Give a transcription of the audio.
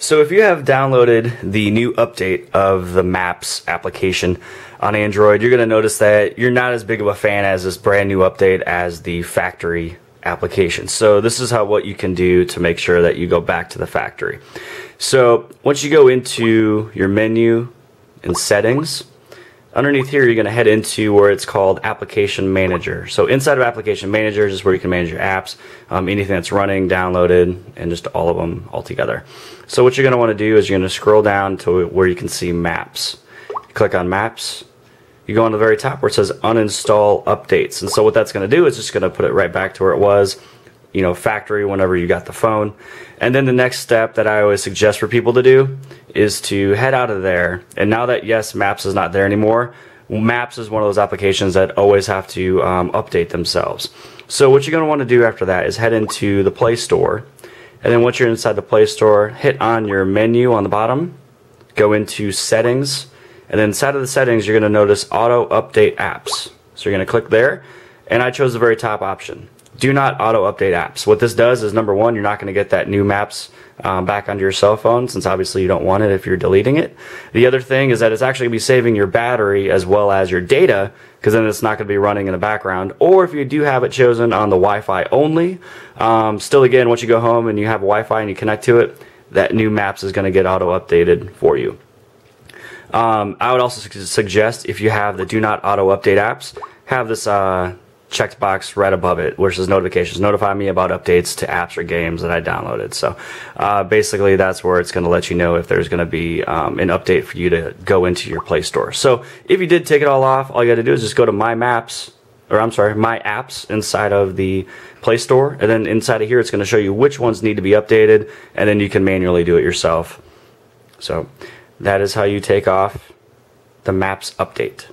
So if you have downloaded the new update of the Maps application on Android, you're going to notice that you're not as big of a fan as this brand new update as the factory application. So this is how what you can do to make sure that you go back to the factory. So once you go into your menu and settings, underneath here you're going to head into where it's called application manager. So inside of application manager is where you can manage your apps um, anything that's running downloaded and just all of them all together. So what you're going to want to do is you're going to scroll down to where you can see maps. You click on maps. You go on the very top where it says uninstall updates. And so what that's going to do is just going to put it right back to where it was you know, factory whenever you got the phone. And then the next step that I always suggest for people to do is to head out of there. And now that, yes, Maps is not there anymore, Maps is one of those applications that always have to um, update themselves. So what you're going to want to do after that is head into the Play Store. And then once you're inside the Play Store, hit on your menu on the bottom, go into Settings, and then inside of the settings, you're going to notice Auto Update Apps. So you're going to click there, and I chose the very top option do not auto update apps. What this does is number one, you're not going to get that new maps um, back onto your cell phone since obviously you don't want it if you're deleting it. The other thing is that it's actually going to be saving your battery as well as your data because then it's not going to be running in the background. Or if you do have it chosen on the Wi-Fi only, um, still again, once you go home and you have Wi-Fi and you connect to it, that new maps is going to get auto updated for you. Um, I would also su suggest if you have the do not auto update apps, have this uh, checked box right above it it says notifications. Notify me about updates to apps or games that I downloaded. So uh, basically, that's where it's going to let you know if there's going to be um, an update for you to go into your Play Store. So if you did take it all off, all you got to do is just go to My Maps, or I'm sorry, My Apps inside of the Play Store, and then inside of here, it's going to show you which ones need to be updated, and then you can manually do it yourself. So that is how you take off the Maps update.